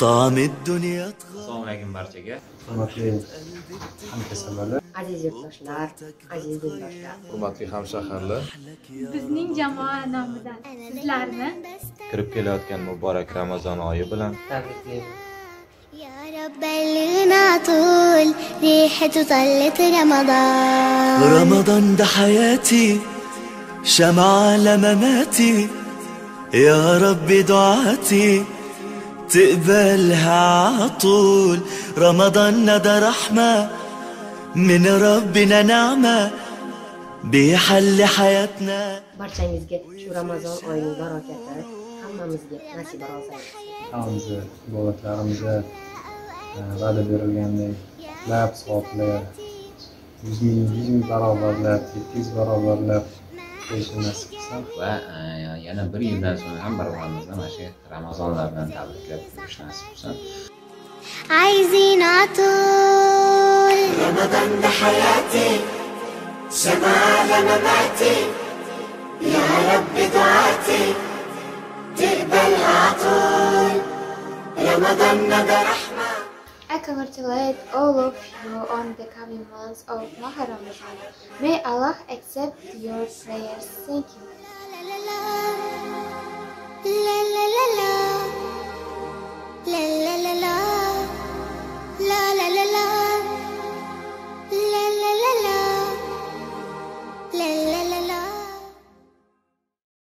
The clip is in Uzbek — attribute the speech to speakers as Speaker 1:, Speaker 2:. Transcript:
Speaker 1: طعم الدنيا طغى
Speaker 2: assalomu alaykum barchaga
Speaker 3: hurmatli hamkasblarlar
Speaker 4: aziz yurtdoshlar aziz dindoshlar
Speaker 5: hurmatli hamshaharlar
Speaker 6: bizning jamoa nomidan sizlarni
Speaker 2: kirib kelayotgan muborak ramazon oyi bilan
Speaker 4: tabriklayman
Speaker 7: يا رب بلغنا طول ريحة طلة رمضان
Speaker 1: رمضان ده حياتي شمعة لمماتي يا رب دعاتي تقبلها عطول رمضان ده رحمة من ربنا نعمة بيحل حياتنا
Speaker 4: barchangizga shu ramazon oyining barakati hammamizga nasib bo'lsin
Speaker 3: hammamizni ibodatlarimizni e, va'da berilgandek lab savoblar yuz ming yuz ming barobarlab yetti yuz barobarlab kelishini nasib qilsin
Speaker 2: va e, yana bir yildan so'ng ham bir birimizni mana shu ramazonlar bilan tabriklab ko'rish nasib qilsin
Speaker 7: عايزين عطول
Speaker 1: رمضان ده حياتي شمعة لمماتي يا رب دعاتي تقبلها عطول رمضان ده رحمة
Speaker 6: I congratulate all of you on the coming months of Maha May Allah accept your prayers. Thank you.